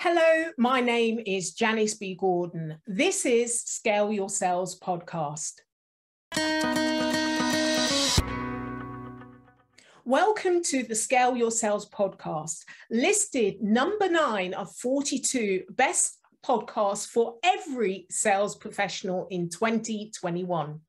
Hello, my name is Janice B. Gordon. This is Scale Your Sales podcast. Welcome to the Scale Your Sales podcast, listed number nine of 42 best podcasts for every sales professional in 2021.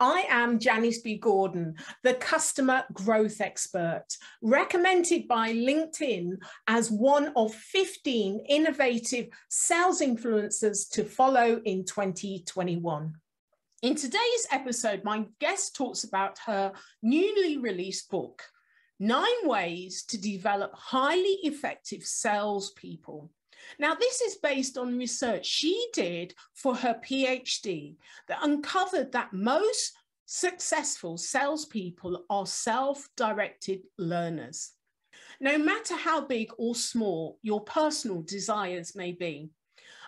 I am Janice B. Gordon, the customer growth expert, recommended by LinkedIn as one of 15 innovative sales influencers to follow in 2021. In today's episode, my guest talks about her newly released book, Nine Ways to Develop Highly Effective Salespeople. Now, this is based on research she did for her PhD that uncovered that most successful salespeople are self directed learners. No matter how big or small your personal desires may be,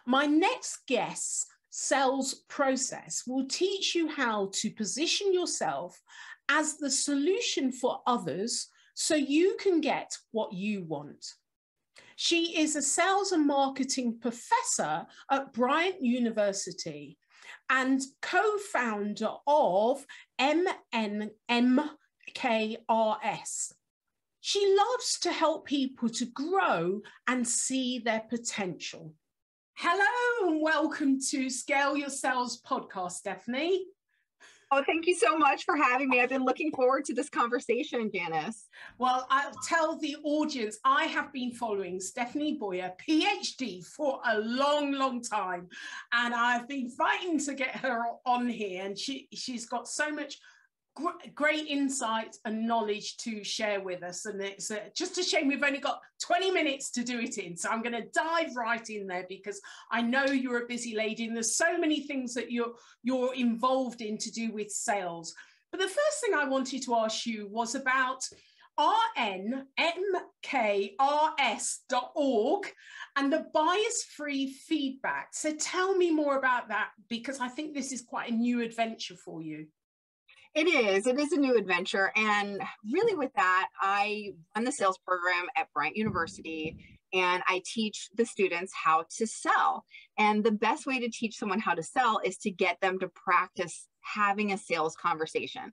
my next guest's sales process will teach you how to position yourself as the solution for others so you can get what you want. She is a sales and marketing professor at Bryant University and co founder of RNMKRS. She loves to help people to grow and see their potential. Hello and welcome to Scale Your Sales podcast, Stefanie. Oh, thank you so much for having me. I've been looking forward to this conversation, Janice. Well, I'll tell the audience I have been following Stefanie Boyer, PhD, for a long, long time. And I've been fighting to get her on here. And she, she's got so much great insight and knowledge to share with us. And it's just a shame we've only got 20 minutes to do it in. So I'm going to dive right in there because I know you're a busy lady and there's so many things that you're, you're involved in to do with sales. But the first thing I wanted to ask you was about rnmkrs.org and the bias free feedback. So tell me more about that because I think this is quite a new adventure for you. It is. It is a new adventure. And really, with that, I run the sales program at Bryant University and I teach the students how to sell. And the best way to teach someone how to sell is to get them to practice having a sales conversation.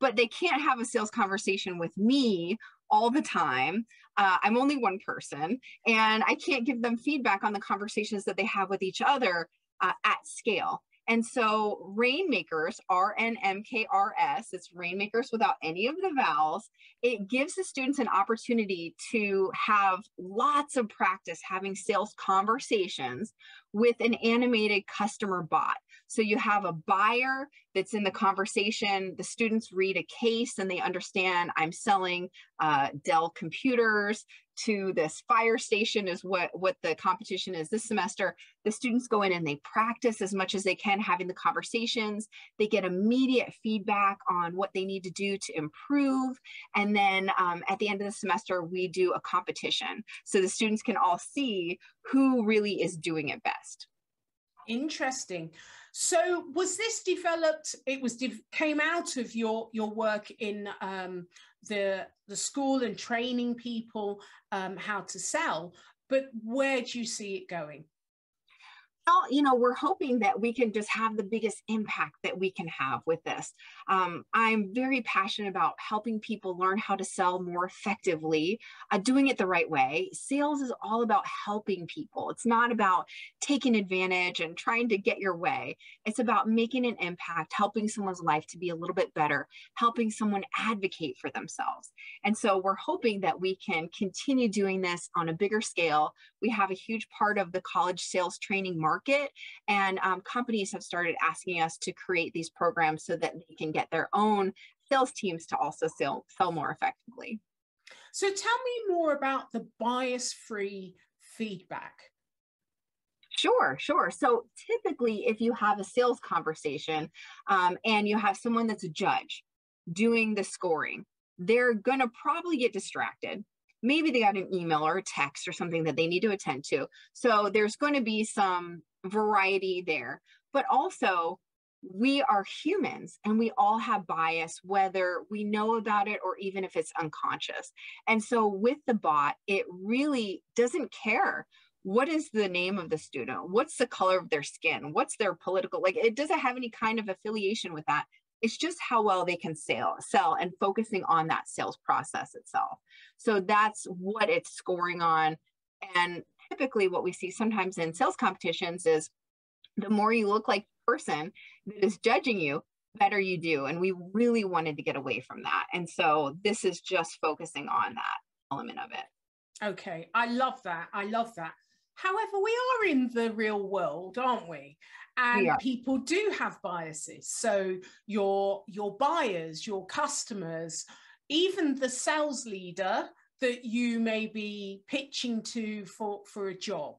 But they can't have a sales conversation with me all the time. Uh, I'm only one person, and I can't give them feedback on the conversations that they have with each other uh, at scale. And so Rainmakers, R-N-M-K-R-S, it's Rainmakers without any of the vowels. It gives the students an opportunity to have lots of practice having sales conversations with an animated customer bot. So you have a buyer that's in the conversation. The students read a case and they understand I'm selling uh, Dell computers to this fire station is what, what the competition is this semester. The students go in and they practice as much as they can having the conversations. They get immediate feedback on what they need to do to improve. And then um, at the end of the semester, we do a competition. So the students can all see who really is doing it best. Interesting. So was this developed? It was came out of your your work in um, the the school and training people um, how to sell. But where do you see it going? Well, you know, we're hoping that we can just have the biggest impact that we can have with this. Um, I'm very passionate about helping people learn how to sell more effectively, uh, doing it the right way. Sales is all about helping people. It's not about taking advantage and trying to get your way. It's about making an impact, helping someone's life to be a little bit better, helping someone advocate for themselves. And so we're hoping that we can continue doing this on a bigger scale. We have a huge part of the college sales training market market. And um, companies have started asking us to create these programs so that they can get their own sales teams to also sell, sell more effectively. So tell me more about the bias free feedback. Sure, sure. So typically, if you have a sales conversation um, and you have someone that's a judge doing the scoring, they're going to probably get distracted maybe they got an email or a text or something that they need to attend to. So there's going to be some variety there. But also, we are humans and we all have bias, whether we know about it or even if it's unconscious. And so with the bot, it really doesn't care what is the name of the student what's the color of their skin what's their political like it doesn't have any kind of affiliation with that it's just how well they can sell sell and focusing on that sales process itself. So that's what it's scoring on. And typically what we see sometimes in sales competitions is the more you look like the person that is judging you better you do. And we really wanted to get away from that. And so this is just focusing on that element of it. Okay. I love that. I love that. However we are in the real world aren't we and people do have biases. So your your buyers your customers even the sales leader that you may be pitching to for for a job.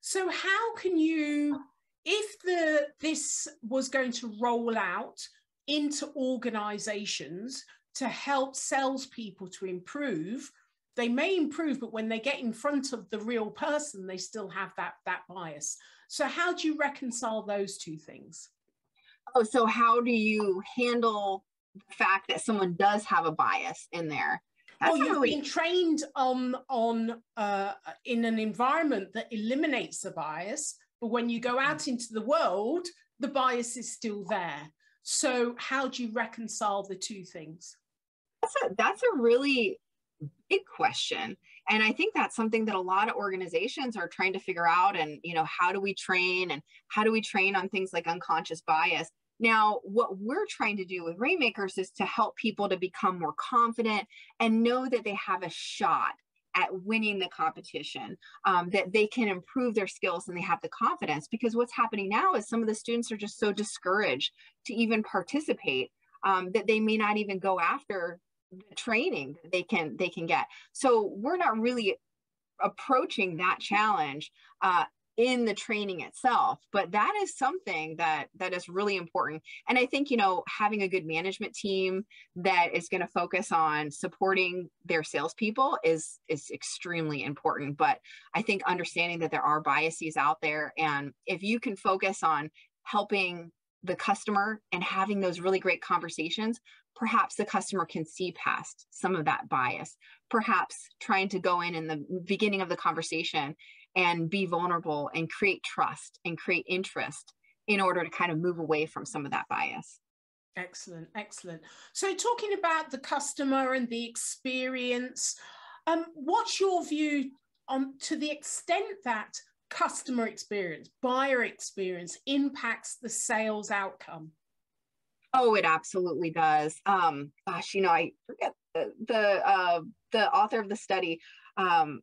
So how can you if the this was going to roll out into organizations to help salespeople to improve they may improve but when they get in front of the real person they still have that that bias so how do you reconcile those two things oh so how do you handle the fact that someone does have a bias in there That's well, you've really... been trained on on uh, in an environment that eliminates the bias, but when you go out into the world, the bias is still there. So, how do you reconcile the two things? That's a, that's a really big question. And I think that's something that a lot of organizations are trying to figure out. And, you know, how do we train and how do we train on things like unconscious bias? Now, what we're trying to do with Rainmakers is to help people to become more confident and know that they have a shot at winning the competition, um, that they can improve their skills and they have the confidence. Because what's happening now is some of the students are just so discouraged to even participate um, that they may not even go after training they can they can get. So we're not really approaching that challenge uh, in the training itself but that is something that that is really important and i think you know having a good management team that is going to focus on supporting their salespeople is is extremely important but i think understanding that there are biases out there and if you can focus on helping the customer and having those really great conversations perhaps the customer can see past some of that bias perhaps trying to go in in the beginning of the conversation and be vulnerable and create trust and create interest in order to kind of move away from some of that bias. Excellent, excellent. So, talking about the customer and the experience, um, what's your view on to the extent that customer experience, buyer experience impacts the sales outcome? Oh, it absolutely does. Um, gosh, you know, I forget the the, uh, the author of the study. Um,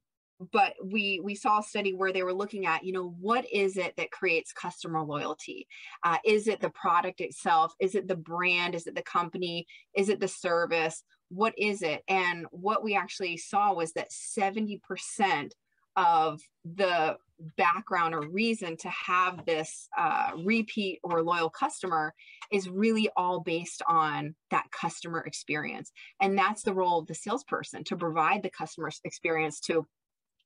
but we we saw a study where they were looking at you know what is it that creates customer loyalty uh, is it the product itself is it the brand is it the company is it the service what is it and what we actually saw was that 70% of the background or reason to have this uh, repeat or loyal customer is really all based on that customer experience. And that's the role of the salesperson to provide the customer experience to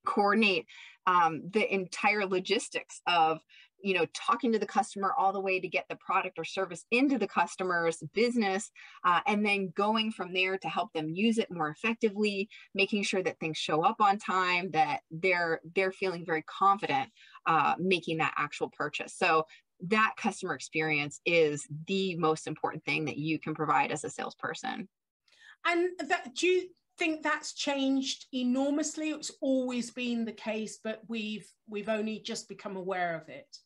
coordinate um, the entire logistics of you know talking to the customer all the way to get the product or service into the customer's business uh, and then going from there to help them use it more effectively making sure that things show up on time that they're they're feeling very confident uh, making that actual purchase so that customer experience is the most important thing that you can provide as a salesperson and that do you think that's changed enormously. It's always been the case, but we've we've only just become aware of it.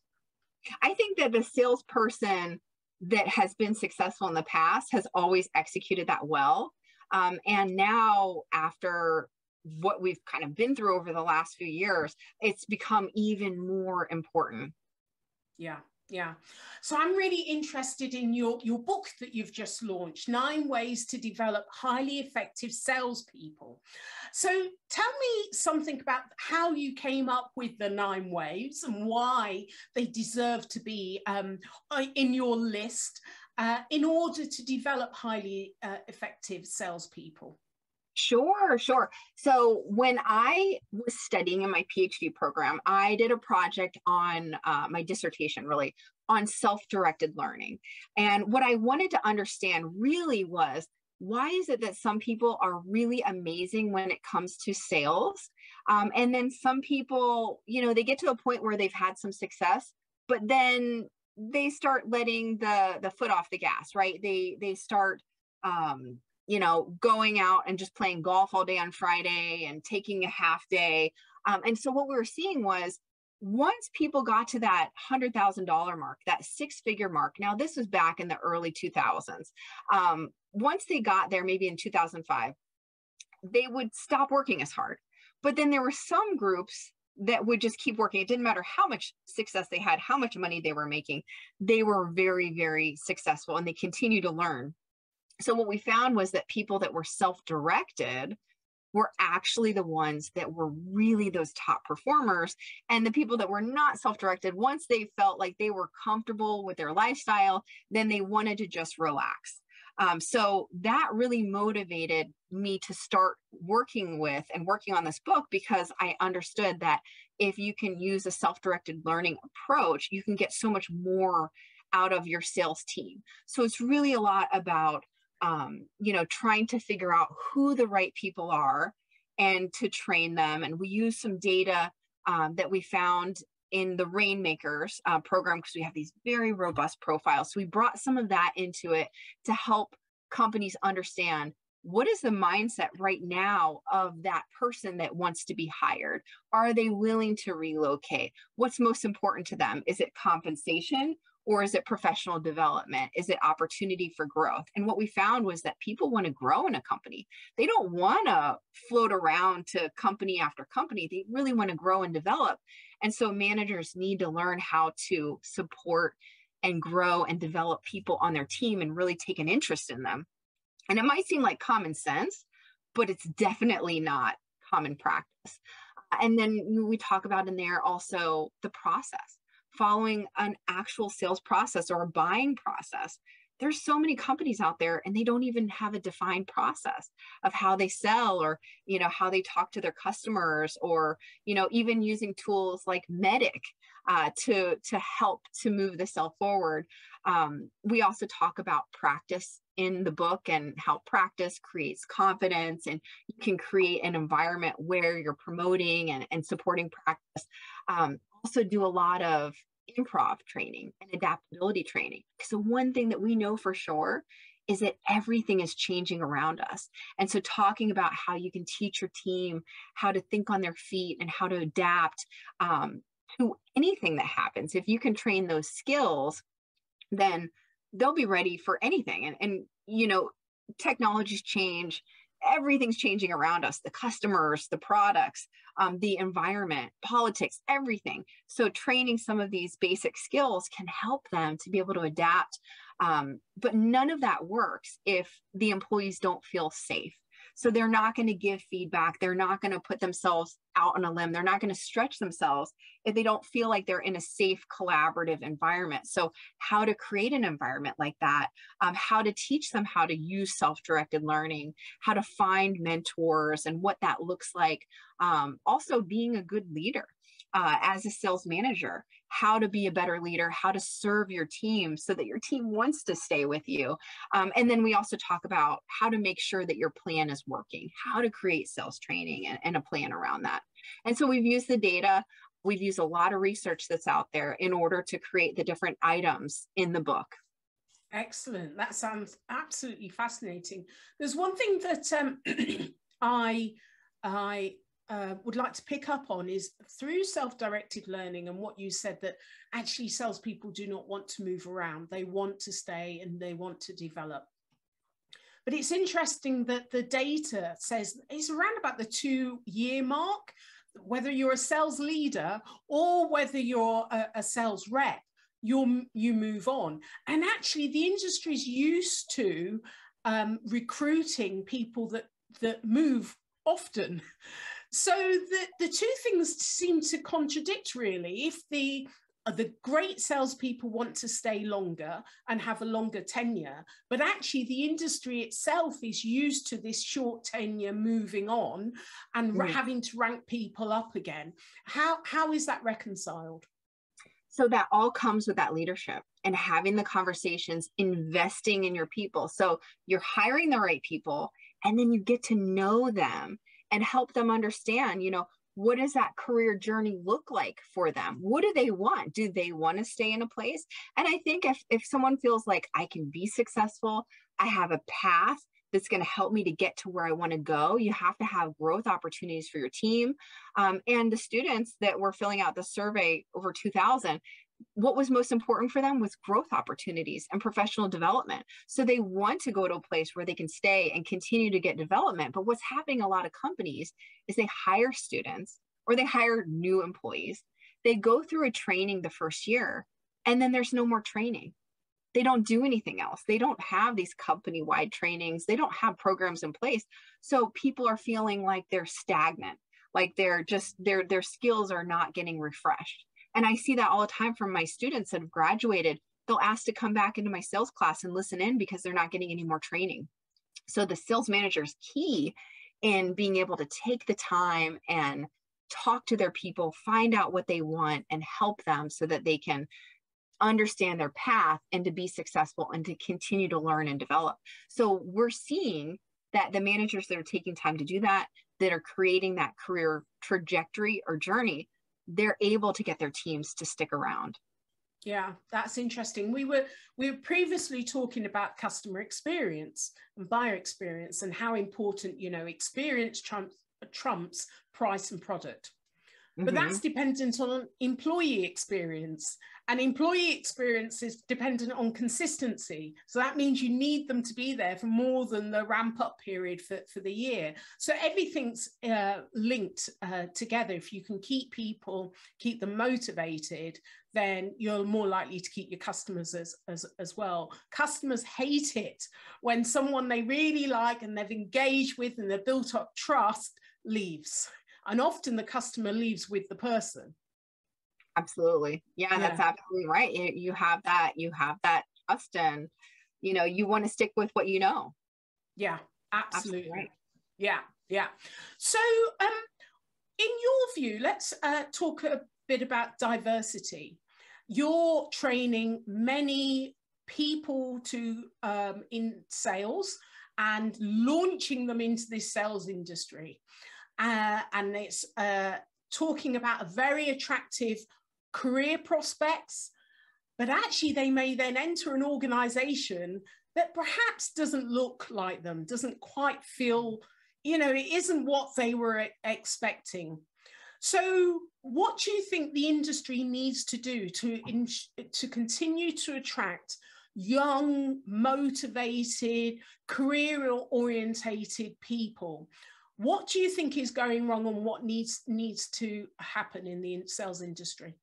I think that the salesperson that has been successful in the past has always executed that well. Um, and now, after what we've kind of been through over the last few years, it's become even more important. Yeah, yeah. So I'm really interested in your, your book that you've just launched, Nine Ways to Develop Highly Effective Salespeople. So tell me something about how you came up with the nine ways and why they deserve to be um, in your list uh, in order to develop highly uh, effective salespeople. Sure, sure. So when I was studying in my PhD program, I did a project on uh, my dissertation, really, on self directed learning. And what I wanted to understand really was why is it that some people are really amazing when it comes to sales, Um, and then some people, you know, they get to a point where they've had some success, but then they start letting the the foot off the gas, right? They they start um, you know, going out and just playing golf all day on Friday and taking a half day. Um, and so what we were seeing was once people got to that $100,000 mark, that six figure mark, now this was back in the early 2000s. Um, once they got there, maybe in 2005, they would stop working as hard. But then there were some groups that would just keep working. It didn't matter how much success they had, how much money they were making. They were very, very successful and they continue to learn. So, what we found was that people that were self directed were actually the ones that were really those top performers. And the people that were not self directed, once they felt like they were comfortable with their lifestyle, then they wanted to just relax. Um, so that really motivated me to start working with and working on this book because I understood that if you can use a self directed learning approach, you can get so much more out of your sales team. So it's really a lot about, um, you know, trying to figure out who the right people are and to train them. And we use some data um, that we found in the Rainmakers uh, program because we have these very robust profiles. So we brought some of that into it to help companies understand what is the mindset right now of that person that wants to be hired? Are they willing to relocate? What's most important to them? Is it compensation or is it professional development? Is it opportunity for growth? And what we found was that people want to grow in a company. They don't want to float around to company after company. They really want to grow and develop. And so managers need to learn how to support and grow and develop people on their team and really take an interest in them. And it might seem like common sense, but it's definitely not common practice. And then we talk about in there also the process, following an actual sales process or a buying process. There's so many companies out there and they don't even have a defined process of how they sell or you know how they talk to their customers or you know even using tools like MEDDIC uh, to to help to move the sell forward. Um, we also talk about practice in the book and how practice creates confidence and you can create an environment where you're promoting and, and supporting practice. Um, also do a lot of improv training and adaptability training. So, one thing that we know for sure is that everything is changing around us. And so, talking about how you can teach your team how to think on their feet and how to adapt um, to anything that happens, if you can train those skills, then they'll be ready for anything. And, and you know, technologies change everything's changing around us the customers the products um, the environment politics everything. So training some of these basic skills can help them to be able to adapt um, but none of that works if the employees don't feel safe so they're not going to give feedback. They're not going to put themselves out on a limb. They're not going to stretch themselves if they don't feel like they're in a safe, collaborative environment. So, how to create an environment like that, um, how to teach them how to use self directed learning, how to find mentors, and what that looks like. Um, also, being a good leader uh, as a sales manager, how to be a better leader, how to serve your team so that your team wants to stay with you. Um, and then we also talk about how to make sure that your plan is working, how to create sales training and, and a plan around that. And so we've used the data. We've used a lot of research that's out there in order to create the different items in the book. Excellent. That sounds absolutely fascinating. There's one thing that um, I I uh, would like to pick up on is through self-directed learning and what you said that actually salespeople do not want to move around; they want to stay and they want to develop. But it's interesting that the data says it's around about the two-year mark, whether you're a sales leader or whether you're a, a sales rep, you you move on. And actually, the industry is used to um, recruiting people that that move often. So the, the two things seem to contradict really. If the uh, the great salespeople want to stay longer and have a longer tenure, but actually the industry itself is used to this short tenure moving on and mm. having to rank people up again. How how is that reconciled? So that all comes with that leadership and having the conversations, investing in your people. So you're hiring the right people and then you get to know them and help them understand, you know, what does that career journey look like for them what do they want do they want to stay in a place and i think if if someone feels like i can be successful i have a path that's going to help me to get to where I want to go. You have to have growth opportunities for your team. Um, and the students that were filling out the survey over 2000, what was most important for them was growth opportunities and professional development. So they want to go to a place where they can stay and continue to get development. But what's happening a lot of companies is they hire students or they hire new employees. They go through a training the first year and then there's no more training. They don't do anything else. They don't have these company wide trainings. They don't have programs in place. So people are feeling like they're stagnant, like they're just their their skills are not getting refreshed. And I see that all the time from my students that have graduated. They'll ask to come back into my sales class and listen in because they're not getting any more training. So the sales manager is key in being able to take the time and talk to their people, find out what they want, and help them so that they can understand their path and to be successful and to continue to learn and develop. So we're seeing that the managers that are taking time to do that, that are creating that career trajectory or journey, they're able to get their teams to stick around. Yeah, that's interesting. We were we were previously talking about customer experience and buyer experience and how important, you know, experience trumps trumps price and product. But mm-hmm. that's dependent on employee experience and employee experience is dependent on consistency. So that means you need them to be there for more than the ramp up period for, for the year. So everything's uh, linked uh, together. If you can keep people, keep them motivated, then you're more likely to keep your customers as, as, as well. Customers hate it when someone they really like and they've engaged with and they've built up trust leaves. And often the customer leaves with the person. Absolutely. Yeah, yeah, that's absolutely right. You, you have that, you have that trust and, you know, you want to stick with what you know. Yeah, absolutely. absolutely right. Yeah, yeah. So, um, in your view, let's uh, talk a bit about diversity. You're training many people to um, in sales and launching them into this sales industry. Uh, and it's uh, talking about a very attractive career prospects, but actually they may then enter an organization that perhaps doesn't look like them, doesn't quite feel, you know, it isn't what they were expecting. So, what do you think the industry needs to do to, in, to continue to attract young, motivated, career orientated people? What do you think is going wrong and what needs, needs to happen in the sales industry?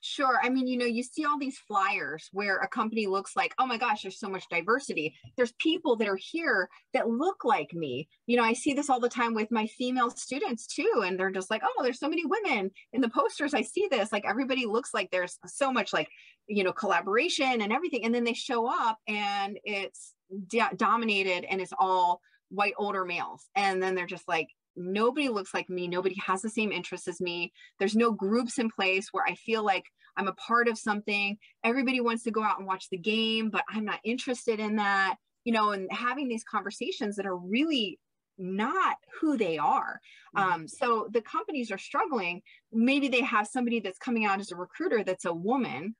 Sure. I mean, you know, you see all these flyers where a company looks like, oh my gosh, there's so much diversity. There's people that are here that look like me. You know, I see this all the time with my female students too. And they're just like, oh, there's so many women in the posters. I see this. Like everybody looks like there's so much like, you know, collaboration and everything. And then they show up and it's dominated and it's all white older males. And then they're just like, nobody looks like me. Nobody has the same interests as me. There's no groups in place where i feel like i'm a part of something. Everybody wants to go out and watch the game but i'm not interested in that you know and having these conversations that are really not who they are. Mm-hmm. um, so the companies are struggling. Maybe they have somebody that's coming out as a recruiter that's a woman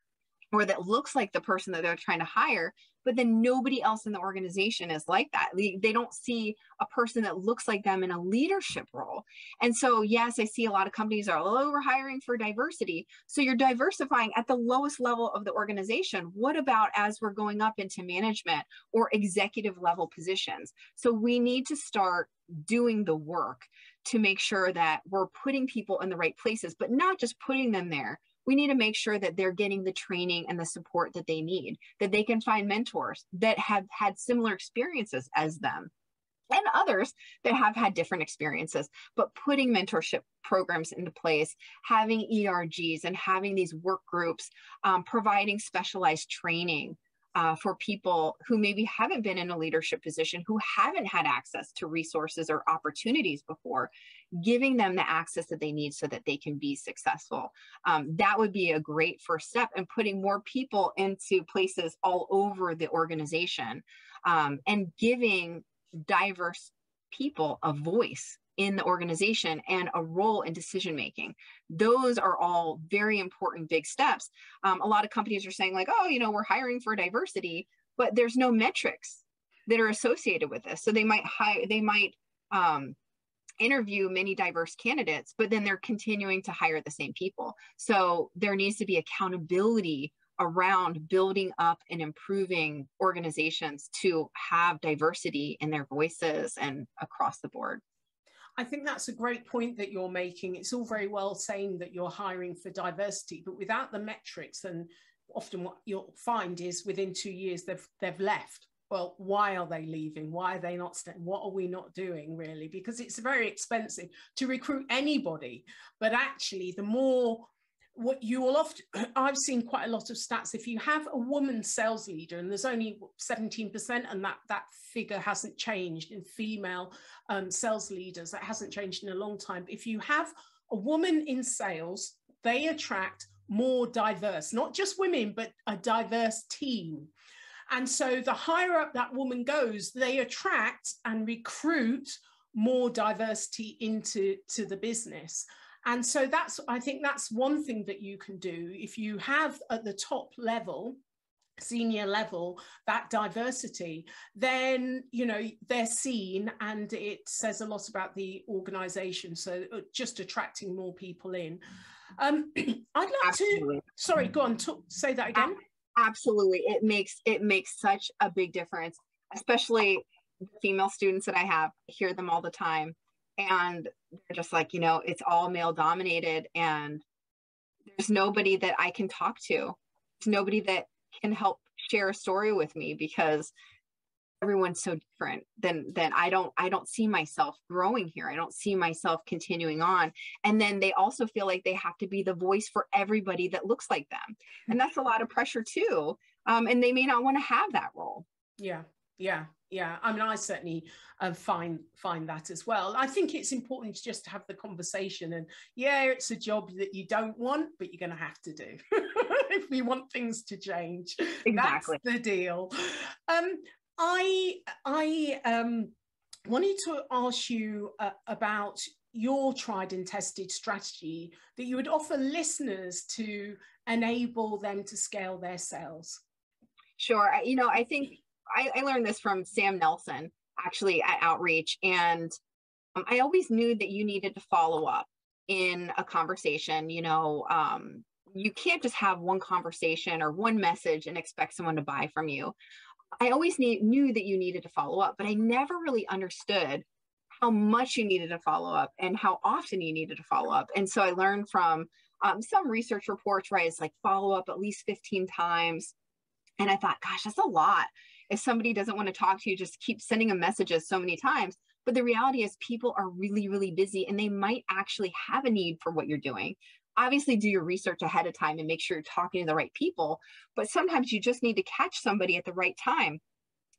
or that looks like the person that they're trying to hire but then nobody else in the organization is like that. They don't see a person that looks like them in a leadership role. And so yes i see a lot of companies are over hiring for diversity. So you're diversifying at the lowest level of the organization. What about as we're going up into management or executive level positions? So we need to start doing the work to make sure that we're putting people in the right places but not just putting them there we need to make sure that they're getting the training and the support that they need, that they can find mentors that have had similar experiences as them and others that have had different experiences, but putting mentorship programs into place, having ERGs and having these work groups, um, providing specialized training uh, for people who maybe haven't been in a leadership position, who haven't had access to resources or opportunities before, giving them the access that they need so that they can be successful. Um, that would be a great first step and putting more people into places all over the organization um, and giving diverse people a voice in the organization and a role in decision making. Those are all very important big steps. Um, a lot of companies are saying, like, oh, you know, we're hiring for diversity, but there's no metrics that are associated with this. So they might hire, they might um, interview many diverse candidates, but then they're continuing to hire the same people. So there needs to be accountability around building up and improving organizations to have diversity in their voices and across the board. I think that's a great point that you're making. It's all very well saying that you're hiring for diversity, but without the metrics, and often what you'll find is within two years they've they've left. Well, why are they leaving? Why are they not staying? What are we not doing really? Because it's very expensive to recruit anybody. But actually, the more what you will often i've seen quite a lot of stats. If you have a woman sales leader and there's only 17% and that that figure hasn't changed in female um, sales leaders that hasn't changed in a long time. If you have a woman in sales they attract more diverse not just women but a diverse team. And so the higher up that woman goes they attract and recruit more diversity into to the business and so that's, I think that's one thing that you can do. If you have at the top level, senior level that diversity then you know they're seen and it says a lot about the organization. So uh, just attracting more people in. Um i'd like Absolutely. to sorry go on to, say that again. Absolutely. It makes it makes such a big difference, especially female students that I have hear them all the time and they're just like you know it's all male dominated and there's nobody that i can talk to. Nobody that can help share a story with me because everyone's so different then then i don't i don't see myself growing here. I don't see myself continuing on. And then they also feel like they have to be the voice for everybody that looks like them. And that's a lot of pressure too. Um, and they may not want to have that role. Yeah yeah yeah i mean i certainly uh, find find that as well. I think it's important just to have the conversation and yeah it's a job that you don't want but you're going to have to do if we want things to change. Exactly. that's the deal. Um i i um wanted to ask you uh, about your tried and tested strategy that you would offer listeners to enable them to scale their sales. Sure. You know i think I, I learned this from Sam Nelson actually at Outreach. And um, I always knew that you needed to follow up in a conversation. You know, um, you can't just have one conversation or one message and expect someone to buy from you. I always need, knew that you needed to follow up, but I never really understood how much you needed to follow up and how often you needed to follow up. And so I learned from um, some research reports, right? It's like follow up at least 15 times. And I thought, gosh, that's a lot if somebody doesn't want to talk to you, just keep sending them messages so many times. But the reality is, people are really, really busy and they might actually have a need for what you're doing. Obviously, do your research ahead of time and make sure you're talking to the right people. But sometimes you just need to catch somebody at the right time.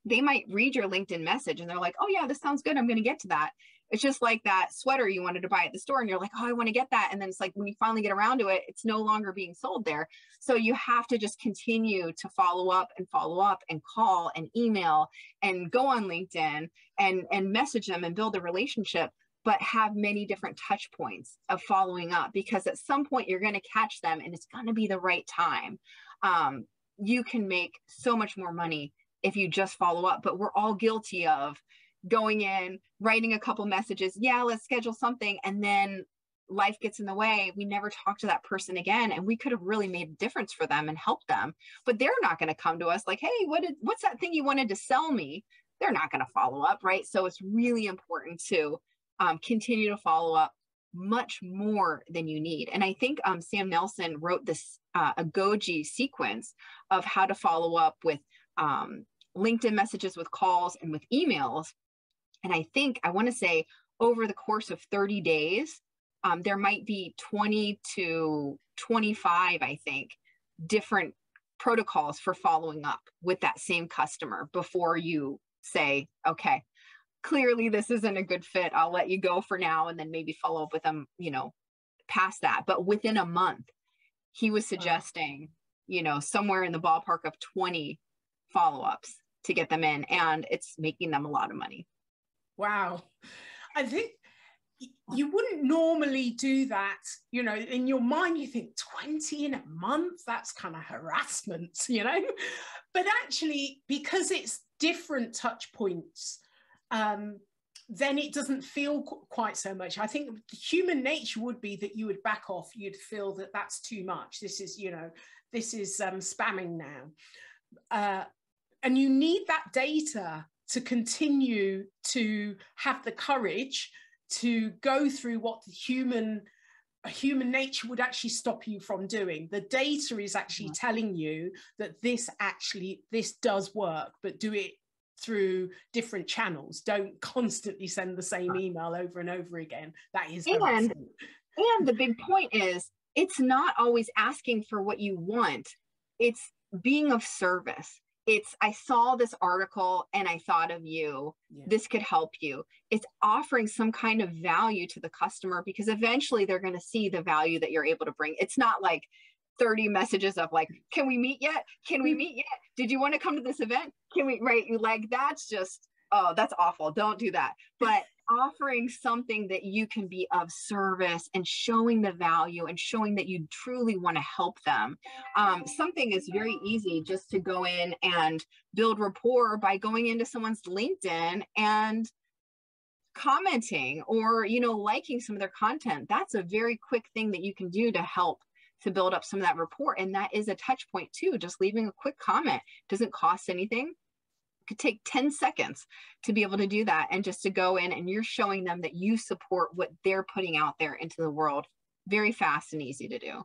They might read your LinkedIn message and they're like, oh, yeah, this sounds good. I'm going to get to that. It's just like that sweater you wanted to buy at the store, and you're like, oh, I want to get that. And then it's like when you finally get around to it, it's no longer being sold there. So you have to just continue to follow up and follow up and call and email and go on LinkedIn and, and message them and build a relationship but have many different touch points of following up because at some point you're going to catch them and it's going to be the right time. Um, you can make so much more money if you just follow up, but we're all guilty of going in, writing a couple messages, yeah, let's schedule something. And then life gets in the way. We never talk to that person again. And we could have really made a difference for them and helped them. But they're not going to come to us like, hey, what did what's that thing you wanted to sell me? They're not going to follow up, right? So it's really important to um, continue to follow up much more than you need. And I think um, Sam Nelson wrote this uh, a Goji sequence of how to follow up with um, LinkedIn messages, with calls, and with emails and I think, I want to say over the course of 30 days, um, there might be 20 to 25, I think, different protocols for following up with that same customer before you say, okay, clearly this isn't a good fit. I'll let you go for now and then maybe follow up with them, you know, past that. But within a month, he was suggesting, you know, somewhere in the ballpark of 20 follow ups to get them in, and it's making them a lot of money. Wow. I think you wouldn't normally do that you know in your mind you think 20 in a month that's kind of harassment you know? But actually because it's different touch points um, then it doesn't feel qu- quite so much. I think human nature would be that you would back off you'd feel that that's too much this is you know this is um, spamming now. Uh, and you need that data to continue to have the courage to go through what the human human nature would actually stop you from doing. The data is actually yeah. telling you that this actually this does work but do it through different channels. Don't constantly send the same email over and over again. That is and, and the big point is it's not always asking for what you want. It's being of service it's i saw this article and i thought of you. Yeah. this could help you. It's offering some kind of value to the customer because eventually they're going to see the value that you're able to bring. It's not like 30 messages of like can we meet yet? Can we mm. meet yet? Did you want to come to this event? Can we right? You like that's just oh that's awful. Don't do that. But offering something that you can be of service and showing the value and showing that you truly want to help them. Um, something is very easy just to go in and build rapport by going into someone's LinkedIn and commenting or you know liking some of their content. That's a very quick thing that you can do to help to build up some of that rapport. And that is a touch point too just leaving a quick comment. Doesn't cost anything could take 10 seconds to be able to do that and just to go in and you're showing them that you support what they're putting out there into the world. Very fast and easy to do.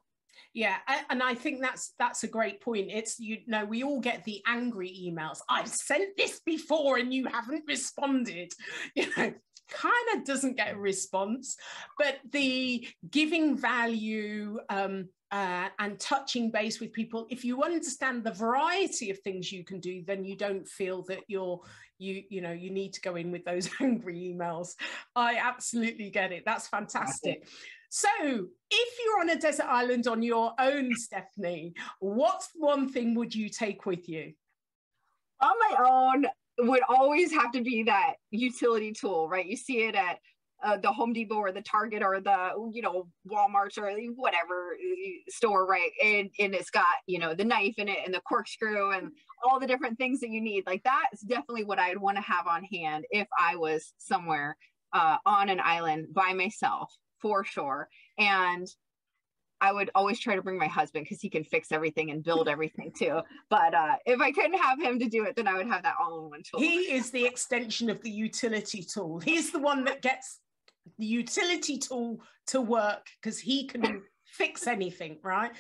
Yeah and i think that's that's a great point. It's you know we all get the angry emails. I've sent this before and you haven't responded. You know kind of doesn't get a response but the giving value um, uh, and touching base with people. If you understand the variety of things you can do then you don't feel that you're you you know you need to go in with those angry emails. I absolutely get it. That's fantastic. So if you're on a desert island on your own stefanie what one thing would you take with you? On my own would always have to be that utility tool right? You see it at uh, the Home Depot or the Target or the you know Walmart or whatever uh, store, right? And and it's got you know the knife in it and the corkscrew and all the different things that you need. Like that is definitely what I'd want to have on hand if I was somewhere uh, on an island by myself for sure. And I would always try to bring my husband because he can fix everything and build everything too. But uh, if I couldn't have him to do it, then I would have that all in one tool. He is the extension of the utility tool. He's the one that gets the utility tool to work because he can fix anything, right?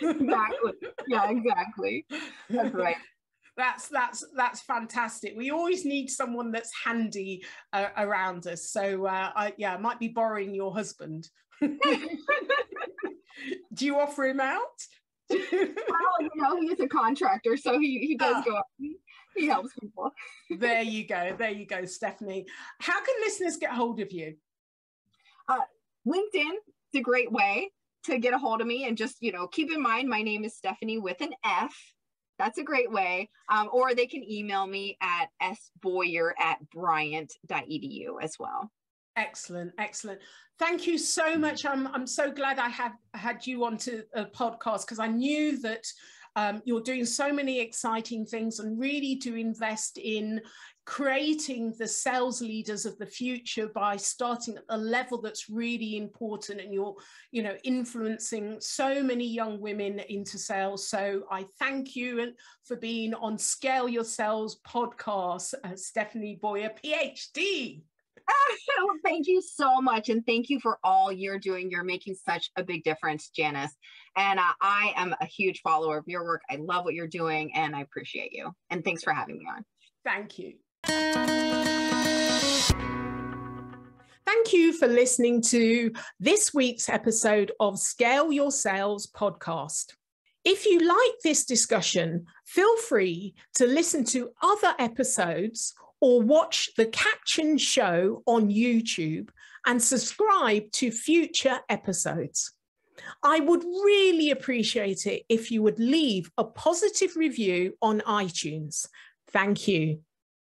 exactly. Yeah, exactly. That's right. That's that's that's fantastic. We always need someone that's handy uh, around us. So uh, I, yeah, I might be borrowing your husband. Do you offer him out? well, you know, he's a contractor, so he, he does ah. go up. He helps people. there you go. There you go, Stefanie. How can listeners get hold of you? Uh, LinkedIn is a great way to get a hold of me and just, you know, keep in mind my name is Stefanie with an F. That's a great way. Um, or they can email me at sboyer at bryant.edu as well. Excellent, excellent. Thank you so much. I'm, I'm so glad I have had you onto a podcast because I knew that um, you're doing so many exciting things and really to invest in creating the sales leaders of the future by starting at the level that's really important and you're you know influencing so many young women into sales so i thank you for being on scale your sales podcast uh, stefanie boyer phd thank you so much. And thank you for all you're doing. You're making such a big difference, Janice. And uh, I am a huge follower of your work. I love what you're doing and I appreciate you. And thanks for having me on. Thank you. Thank you for listening to this week's episode of Scale Your Sales podcast. If you like this discussion, feel free to listen to other episodes or watch the caption show on YouTube and subscribe to future episodes. I would really appreciate it if you would leave a positive review on iTunes. Thank you.